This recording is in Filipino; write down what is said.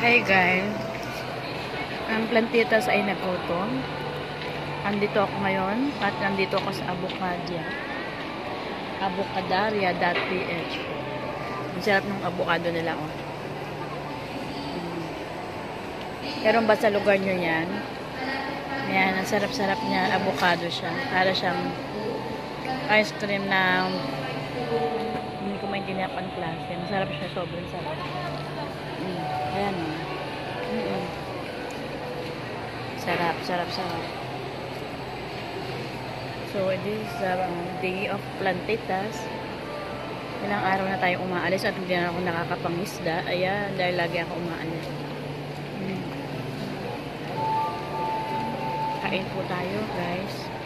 Hey guys, ang plantitas ay nagutom. Andito ako ngayon at nandito ako sa Avocadia. Avocadaria.ph Ang sarap ng avocado nila oh. Pero ba sa lugar nyo yan? Yan, ang sarap-sarap niya. Avocado siya. Para siyang ice cream na hindi ko maintindihan ang klase. Masarap siya. Sobrang sarap. Mm. Sarap, sarap, sarap. So, this is the um, day of plantitas. Ilang araw na tayo umaalis at hindi na ako nakakapangisda. Ayan, dahil lagi ako umaalis. Mm. Kain po tayo, guys.